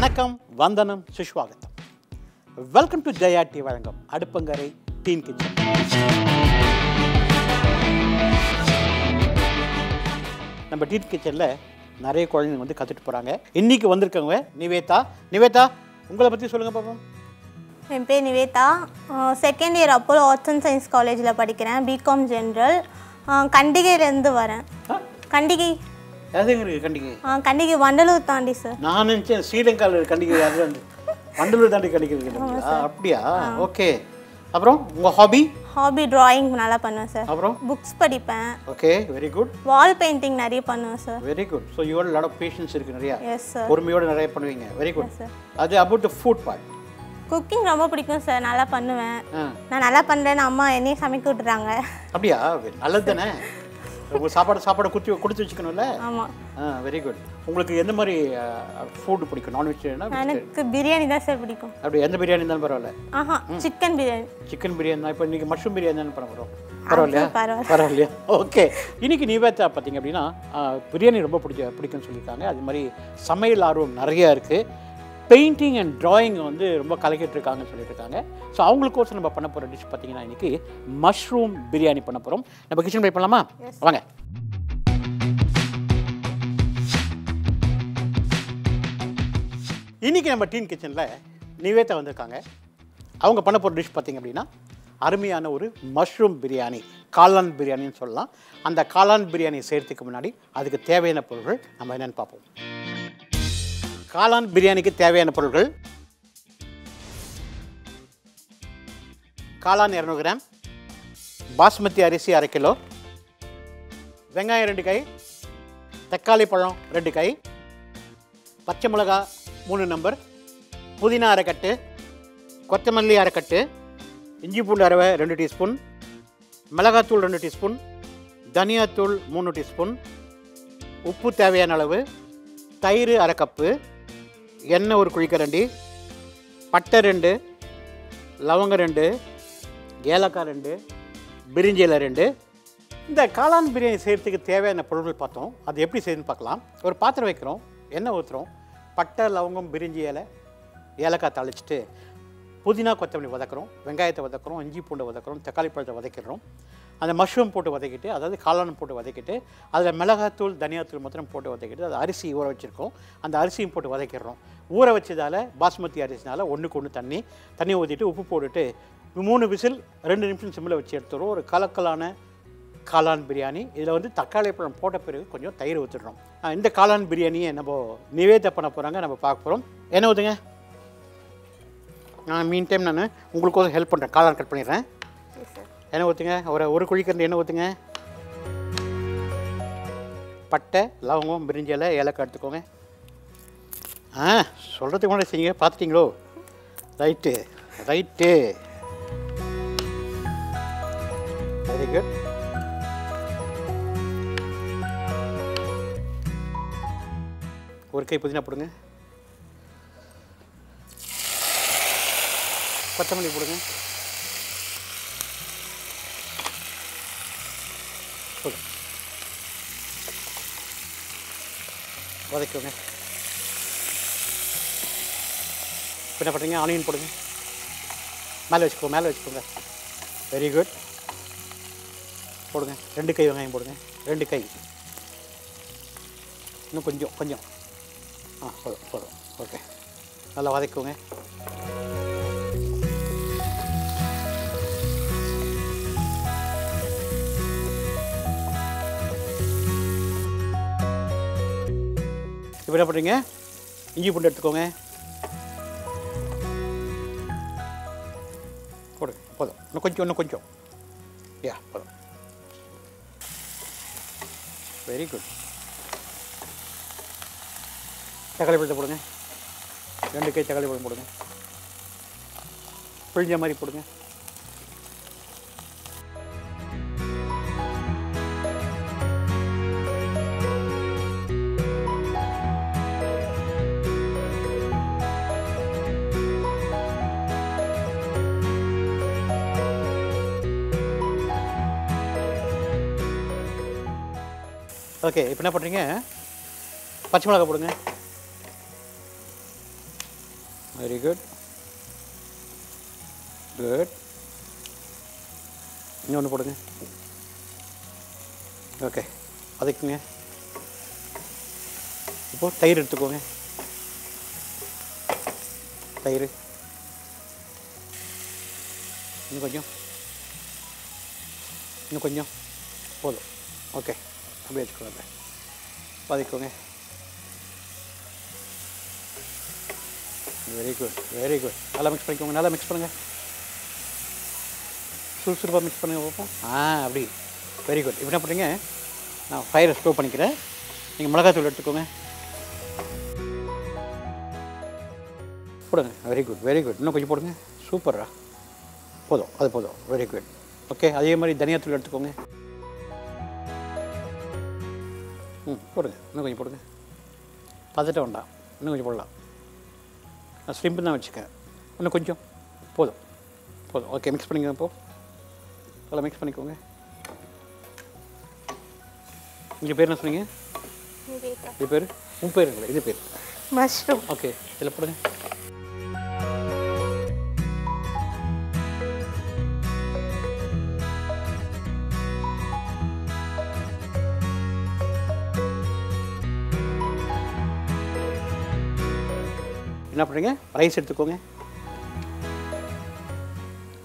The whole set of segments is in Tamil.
வணக்கம் வந்தனம் சுஷ்வாகத்தம் வெல்கம் டு ஜெயா டி வழங்கம் அடுப்பங்கரை டீன் கிச்சன் நம்ம டீன் கிச்சனில் நிறைய குழந்தைங்க வந்து கற்றுட்டு போகிறாங்க இன்னைக்கு வந்திருக்கவங்க நிவேதா. நிவேதா உங்களை பற்றி சொல்லுங்கள் பாப்போம். என் பேர் Nivetha. Second year Apollo arts and science காலேஜில் படிக்கிறேன். பிகாம் ஜென்ரல் கண்டிகையிலேருந்து வரேன். கண்டிகை எதுங்க இருக்குது கண்டிகை? ஆ, கண்டிகை வண்டலூர் தாண்டி சார் நான் நினச்சேன் ஸ்ரீலங்காவில் கண்டிகை அது வந்து வண்டலூர் தாண்டி கண்டிகை இருக்குங்களா அப்படியா? ஓகே. அப்புறம் உங்கள் ஹாபி ஹாபி டிராயிங் நல்லா பண்ணுவேன் சார் அப்புறம்? புக்ஸ் படிப்பேன். Okay very good wall painting நிறைய பண்ணுவேன் sir very good so you lot of patience இருக்குது நிறையா. எஸ் சார் பொறுமையோட நிறைய பண்ணுவீங்க. Very good sir. அது about the food part cooking ரொம்ப பிடிக்கும் சார் நல்லா பண்ணுவேன். நான் நல்லா பண்ணுறேன்னு அம்மா என்னையும் சமைக்க விட்டுறாங்க. அப்படியா? நல்லது தானே? உங்களுக்கு சாப்பாடு சாப்பாடு குத்தி கொடுத்து வச்சுக்கணும்ல? ஆமாம் ஆ வெரி குட் உங்களுக்கு எந்த மாதிரி ஃபுட் பிடிக்கும்? நான்வெஜ் எனக்கு பிரியாணி தான் சார் பிடிக்கும். அப்படி எந்த பிரியாணி இருந்தாலும் பரவாயில்ல. ஆஹா சிக்கன் பிரியாணி. சிக்கன் பிரியாணி தான். இப்போ இன்னைக்கு மஷ்ரூம் பிரியாணி தானே பண்ண போகிறோம் பரவாயில்லையா? பரவாயில்ல. பரவாயில்லையா? ஓகே இன்னைக்கு நிவேதா பார்த்தீங்க அப்படின்னா பிரியாணி ரொம்ப பிடிச்ச பிடிக்கும்னு சொல்லியிருக்காங்க. அது மாதிரி சமையல் ஆர்வம் நிறைய இருக்குது பெயிண்டிங் அண்ட் டிராயிங் வந்து ரொம்ப கலக்கிட்டு இருக்காங்கன்னு சொல்லிட்டு இருக்காங்க ஸோ அவங்களுக்கோசம் நம்ம பண்ண போகிற டிஷ் பார்த்தீங்கன்னா இன்னைக்கு மஷ்ரூம் பிரியாணி பண்ண போகிறோம் நம்ம கிச்சன் போய் பண்ணலாமா? வாங்க. இன்னைக்கு நம்ம டீன் கிச்சனில் நிவேதா வந்திருக்காங்க. அவங்க பண்ண போகிற டிஷ் பார்த்தீங்க அப்படின்னா அருமையான ஒரு மஷ்ரூம் பிரியாணி காளான் பிரியாணின்னு சொல்லலாம். அந்த காளான் பிரியாணி செய்கிறதுக்கு முன்னாடி அதுக்கு தேவையான பொருட்கள் நம்ம என்னென்னு பார்ப்போம். காளான் பிரியாணிக்கு தேவையான பொருட்கள். காளான் இரநூறு கிராம். பாஸ்மதி அரிசி அரை கிலோ. வெங்காயம் ரெண்டு கை. தக்காளி பழம் ரெண்டு கை. பச்சை மிளகா மூணு நம்பர் புதினா அரைக்கட்டு கொத்தமல்லி அரைக்கட்டு இஞ்சி பூண்டு அரவை ரெண்டு டீஸ்பூன் மிளகாத்தூள் ரெண்டு டீஸ்பூன் தனியாத்தூள் மூணு டீஸ்பூன் உப்பு தேவையான அளவு. தயிர் அரை கப்பு எண்ணெய் ஒரு குழிக்கரண்டி பட்டை ரெண்டு லவங்கம் ரெண்டு ஏலக்காய் ரெண்டு பிரிஞ்சி இலை ரெண்டு. இந்த காளான் பிரியாணி செய்கிறதுக்கு தேவையான பொருட்கள் பார்த்தோம். அது எப்படி செய்யணும்னு பார்க்கலாம். ஒரு பாத்திரம் வைக்கிறோம். எண்ணெய் ஊற்றுறோம் பட்டை லவங்கம் பிரிஞ்சி இலை ஏலக்காய் தாளிச்சிட்டு புதினா கொத்தமல்லி வதக்குறோம். வெங்காயத்தை வதக்குறோம். இஞ்சி பூண்டை வதக்குறோம். தக்காளி பழத்தை வதக்கிடுறோம். அந்த மஷ்ரூம் போட்டு வதக்கிட்டு அதாவது காளான் போட்டு வதக்கிட்டு அதில் மிளகாத்தூள் தனியாத்தூள் மொத்தம் போட்டு வதக்கிட்டு அது அரிசி ஊற வச்சுருக்கோம். அந்த அரிசியும் போட்டு வதக்கிடுறோம் ஊற வச்சதால் பாஸ்மதி அரிசினால் ஒன்றுக்கு ஒன்று தண்ணி தண்ணி ஊற்றிட்டு உப்பு போட்டுட்டு மூணு விசில் ரெண்டு நிமிஷம் சிம்மில் வச்சு எடுத்துடுறோம். ஒரு கலக்கலான காளான் பிரியாணி. இதில் வந்து தக்காளி பழம் போட்ட பிறகு கொஞ்சம் தயிர் ஊற்றிடுறோம் இந்த காளான் பிரியாணியை நம்ம நிவேத பண்ண போகிறாங்க நம்ம பார்க்க போகிறோம் என்ன ஊற்றுங்க நான் மீன் டைம் நான். உங்களுக்கு ஹெல்ப் பண்ணுறேன் காளான் கட் பண்ணிடுறேன். எண்ணெய் ஊற்றுங்க ஒரு ஒரு குழிக்கரண்டி எண்ணெய் ஊற்றுங்க பட்டை லவங்கம் பிரிஞ்சலை ஏலக்காய் எடுத்துக்கோங்க. ஆ சொல்கிறதுக்கு முன்னாடி செய்யுங்க. பார்த்துட்டிங்களோ ரைட்டு. ரைட்டு. வெரி குட் ஒரு கை புதினா போடுங்க. கொத்தமல்லி போடுங்க. வதக்குங்க. என்ன பண்ணுறீங்க ஆனியன் போடுங்க. மேலே வச்சுக்கோங்க மேலே வச்சுக்கோங்க. வெரி குட் போடுங்க. ரெண்டு கை வெங்காயம் போடுங்க. ரெண்டு கை. இன்னும் கொஞ்சம் கொஞ்சம். ஆ போதும் போதும். ஓகே நல்லா வதக்குங்க. இப்போ என்ன பண்ணுறீங்க? இஞ்சி பூண்டு எடுத்துக்கோங்க. போடுங்க. போதும். இன்னும் கொஞ்சம் இன்னும் கொஞ்சம். யா போதும். வெரி குட் தக்காளி பழத்தை போடுங்க. ரெண்டு கை தக்காளி பழம் போடுங்க. பிழிஞ்ச மாதிரி போடுங்க. ஓகே இப்போ என்ன பண்ணுறீங்க பச்சை மிளகாய் போடுங்க. வெரி குட் குட் இன்னொன்று போடுங்க. ஓகே அதுக்குங்க. இப்போது தயிர் எடுத்துக்கோங்க. தயிர். இன்னும் கொஞ்சம். இன்னும் கொஞ்சம். போதும். ஓகே. அப்படியே வச்சுக்கோங்க வெரி குட் வெரி குட் நல்லா மிக்ஸ் பண்ணிக்கோங்க நல்லா மிக்ஸ் பண்ணுங்கள் சுறுசுறுப்பாக மிக்ஸ் பண்ணுங்க பார்ப்போம் ஆ அப்படி. வெரி குட் இப்போ என்ன பண்ணுறீங்க நான் ஃபயரை ஸ்டோவ் பண்ணிக்கிறேன். நீங்கள் மிளகாத்தூள் எடுத்துக்கோங்க. போடுங்க. வெரி குட் வெரி குட் இன்னும் கொஞ்சம் போடுங்க. சூப்பரா போதும் அது போதும். வெரி குட் ஓகே அதே மாதிரி தனியாத்தூள் எடுத்துக்கோங்க. ம் போடுங்க இன்னும் கொஞ்சம் போடுங்க பார்த்துட்டு வேண்டாம் இன்னும் கொஞ்சம் போடலாம் நான் ஸ்லிம்பு தான் வச்சுக்கேன் இன்னும் கொஞ்சம் போதும் போதும் ஓகே மிக்ஸ் பண்ணிக்கோங்க இப்போ நல்லா மிக்ஸ் பண்ணிக்கோங்க உங்கள் பேர் என்ன சொன்னீங்க இது பேர் உன் பேர் இது பேர் மஷ்ரூம் ஓகே இதில் போடுங்க என்ன பண்ணுறீங்க ரைஸ் எடுத்துக்கோங்க.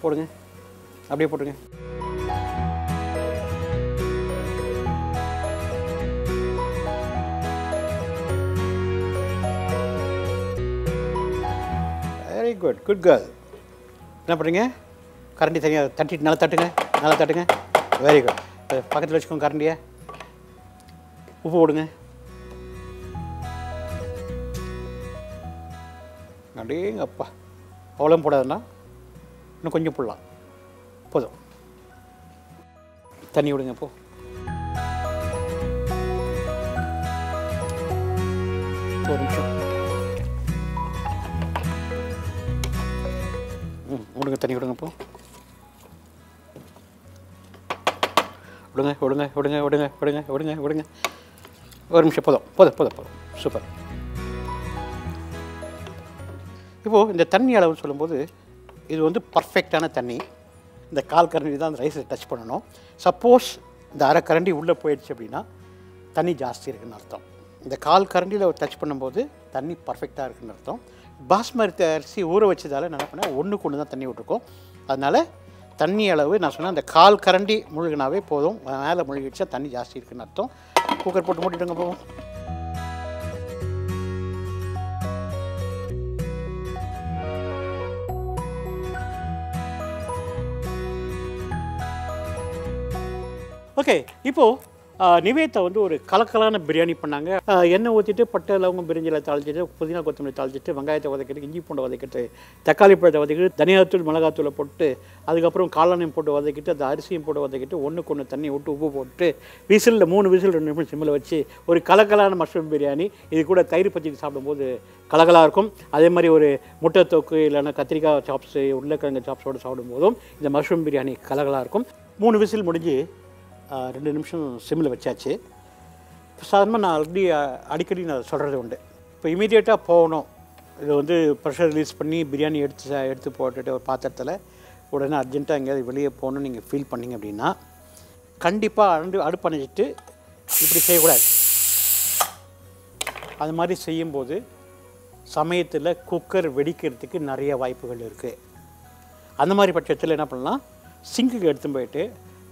போடுங்க. அப்படியே போட்டுருங்க. வெரி குட் குட் கேர்ள் என்ன பண்ணுறீங்க கரண்டி தனியாக தட்டிட்டு நல்லா தட்டுங்க. நல்லா தட்டுங்க. வெரி குட் பக்கத்தில் வச்சுக்கோங்க கரண்டியை. உப்பு போடுங்க. அடேங்க அப்பா அவ்வளோ போடாதுன்னா இன்னும் கொஞ்சம் போடலாம். போதும். தண்ணி விடுங்க இப்போ ஒரு நிமிஷம். ம் விடுங்க தண்ணி விடுங்க இப்போ விடுங்க விடுங்க விடுங்க விடுங்க விடுங்க விடுங்க விடுங்க. ஒரு நிமிஷம் போதும். போதும் போதும் போதும். சூப்பர். இப்போது இந்த தண்ணி அளவுன்னு சொல்லும்போது இது வந்து பர்ஃபெக்டான தண்ணி. இந்த கால் கரண்டி தான் அந்த ரைஸை டச் பண்ணணும். சப்போஸ் இந்த அரை கரண்டி உள்ளே போயிடுச்சு அப்படின்னா தண்ணி ஜாஸ்தி இருக்குன்னு அர்த்தம். இந்த கால் கரண்டியில் டச் பண்ணும்போது தண்ணி பர்ஃபெக்டாக இருக்குன்னு அர்த்தம். பாஸ்மதி அரிசி ஊற வச்சதால என்ன பண்ணேன் ஒன்றுக்கு ஒன்று தான் தண்ணி விட்டுருக்கோம். அதனால் தண்ணி அளவு நான் சொன்னேன் அந்த கால் கரண்டி முழுகினாவே போதும். மேலே முழுகிடுச்சா தண்ணி ஜாஸ்தி இருக்குன்னு அர்த்தம். குக்கர் போட்டு மூடிடுங்க போவோம். ஓகே இப்போது நிவேதா வந்து ஒரு கலக்கலான பிரியாணி பண்ணாங்க. எண்ணெய் ஊற்றிட்டு பட்டை லவங்கம் பிரிஞ்சில் தாளிச்சிட்டு புதினா கொத்தமல்லி தாளிச்சிட்டு வெங்காயத்தை வதக்கிட்டு இஞ்சி பூண்டை வதக்கிட்டு தக்காளி பழத்தை வதக்கிட்டு தனியாத்தூள் மிளகாத்தூளை போட்டு அதுக்கப்புறம் காளானையும் போட்டு வதக்கிட்டு அந்த அரிசியும் போட்டு வதக்கிட்டு ஒன்றுக்கு ஒன்று தண்ணி விட்டு உப்பு போட்டு விசிலில் மூணு விசில் ரெண்டு நிமிஷம் சிம்மில் வச்சு ஒரு கலக்கலான மஷ்ரூம் பிரியாணி. இது கூட தயிர் பச்சடி சாப்பிடும்போது கலகலாக இருக்கும். அதே மாதிரி ஒரு முட்டை தொக்கு இல்லைன்னா கத்திரிக்காய் சாப்ஸு உருளைக்கிழங்கு சாப்ஸோடு சாப்பிடும்போதும் இந்த மஷ்ரூம் பிரியாணி கலகலாக இருக்கும். மூணு விசில் முடிஞ்சு ரெண்டு நிமிஷம் சிம்மில் வச்சாச்சு. இப்போ சாதாரணமாக நான் ஆல்ரெடி அடிக்கடி நான் சொல்கிறது உண்டு. இப்போ இமீடியட்டாக போகணும். இது வந்து ப்ரெஷர் ரிலீஸ் பண்ணி பிரியாணி எடுத்து எடுத்து போட்டுட்டு ஒரு பாத்திரத்தில் உடனே அர்ஜென்ட்டாக எங்கேயாவது வெளியே போகணும்னு நீங்கள் ஃபீல் பண்ணீங்க அப்படின்னா கண்டிப்பாக அண்டு அடுப்பு அணைச்சிட்டு இப்படி செய்யக்கூடாது. அது மாதிரி செய்யும்போது சமயத்தில் குக்கர் வெடிக்கிறதுக்கு நிறைய வாய்ப்புகள் இருக்குது அந்த மாதிரி பட்சத்தில் என்ன பண்ணலாம்? சிங்குக்கு எடுத்து போயிட்டு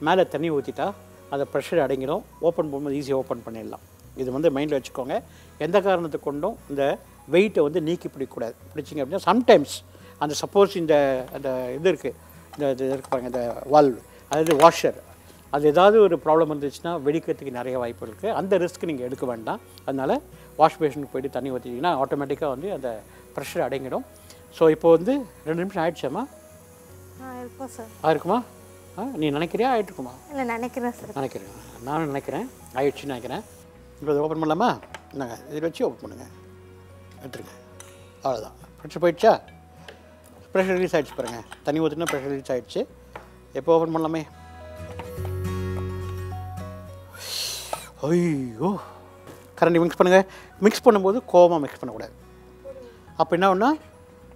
மேலே தண்ணி ஊற்றிட்டா அதை ப்ரெஷர் அடங்கிடும். ஓப்பன் பண்ணும்போது ஈஸியாக ஓப்பன் பண்ணிடலாம். இது வந்து மைண்டில் வச்சுக்கோங்க. எந்த காரணத்தை கொண்டும் இந்த வெயிட்டை வந்து நீக்கி பிடிக்கக்கூடாது. பிடிச்சிங்க அப்படின்னா சம்டைம்ஸ் அந்த சப்போஸ் இந்த அந்த இது இருக்குது இந்த இது இருக்கு பாருங்க இந்த வால் அதாவது வாஷர் அது ஏதாவது ஒரு ப்ராப்ளம் வந்துச்சுன்னா வெடிக்கிறதுக்கு நிறைய வாய்ப்பு இருக்குது அந்த ரிஸ்க் நீங்கள் எடுக்க வேண்டாம். அதனால் வாஷ் பேஷனுக்கு போயிட்டு தண்ணி ஊற்றிட்டிங்கன்னா ஆட்டோமேட்டிக்காக வந்து அந்த ப்ரெஷர் அடங்கிடும். ஸோ இப்போ வந்து ரெண்டு நிமிஷம் ஆயிடுச்சாம்மா? ஆ இருக்கும்? ஆ நீ நினைக்கிறியா? ஆயிட்டுருக்குமா? இல்லை நினைக்கிறேன் சார் நினைக்கிறேன் நானும் நினைக்கிறேன். ஆயிடுச்சுன்னு நினைக்கிறேன். இப்போ இதை ஓப்பன் பண்ணலாமா? என்னங்க இதில் வச்சு ஓப்பன் பண்ணுங்கள் எடுத்துருங்க. அவ்வளோதான் ப்ரெஷர் போயிடுச்சா? ப்ரெஷர் ரிலீஸ் ஆயிடுச்சு பாருங்க. தண்ணி ஊற்றினா ப்ரெஷர் ரிலீஸ் ஆயிடுச்சு. எப்போ ஓப்பன் பண்ணலாமே? ஐயோ. கரண்டி மிக்ஸ் பண்ணுங்கள் மிக்ஸ் பண்ணும்போது கோவமாக மிக்ஸ் பண்ணக்கூடாது. அப்போ என்ன ஒன்றா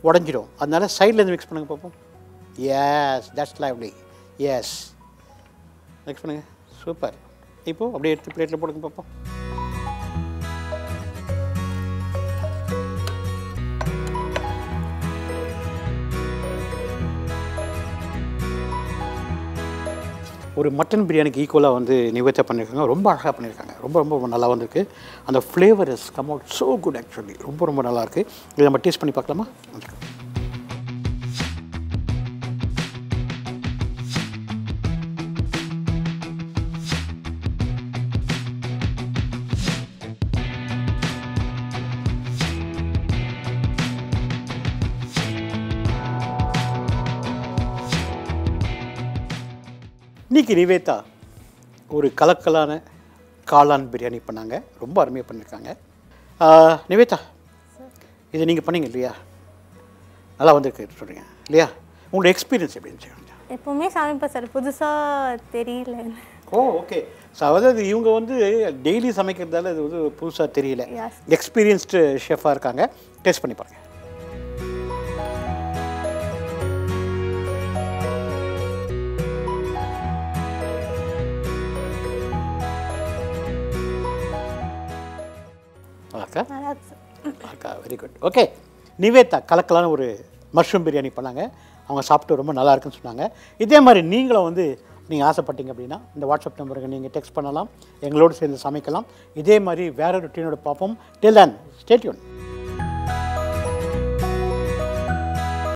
உடஞ்சிடும். அதனால சைட்லேருந்து மிக்ஸ் பண்ணுங்க பார்ப்போம் yes that's lively yes mix பண்ணுங்க. சூப்பர் இப்போது அப்படியே எடுத்து பிளேட்டில் போடுங்க பார்ப்போம் ஒரு மட்டன் பிரியாணிக்கு ஈக்குவலாக வந்து நிவேத்தா பண்ணியிருக்காங்க ரொம்ப அழகாக பண்ணியிருக்காங்க ரொம்ப ரொம்ப நல்லா வந்திருக்கு. அந்த flavour is come out so good actually ரொம்ப ரொம்ப நல்லாயிருக்கு இதை நம்ம டேஸ்ட் பண்ணி பார்க்கலாமா? இன்னைக்கு நிவேதா ஒரு கலக்கலான காளான் பிரியாணி பண்ணாங்க. ரொம்ப அருமையாக பண்ணியிருக்காங்க நிவேதா இது நீங்கள் பண்ணீங்க இல்லையா? நல்லா வந்திருக்கு சொல்கிறீங்க இல்லையா? உங்களோட எக்ஸ்பீரியன்ஸ் எப்படி இருந்துச்சு? எப்போவுமே சமைப்பேன் சார் புதுசாக தெரியல. ஓ ஓகே ஸோ அதாவது இவங்க வந்து டெய்லி சமைக்கிறதால இது வந்து புதுசாக தெரியல. எக்ஸ்பீரியன்ஸ்டு ஷெஃபாக இருக்காங்க. டேஸ்ட் பண்ணி பாருங்க. அக்கா அக்கா வெரி குட் ஓகே நிவேதா கலக்கலான ஒரு மஷ்ரூம் பிரியாணி பண்ணாங்க. அவங்க சாப்பிட்டு ரொம்ப நல்லா இருக்குன்னு சொன்னாங்க. இதே மாதிரி நீங்களும் வந்து நீங்கள் ஆசைப்பட்டீங்க அப்படின்னா இந்த வாட்ஸ்அப் நம்பருக்கு நீங்கள் டெக்ஸ்ட் பண்ணலாம். எங்களோடு சேர்ந்து சமைக்கலாம். இதே மாதிரி வேற ரொட்டீனோட பார்ப்போம். டில் தன் ஸ்டேட்யூன்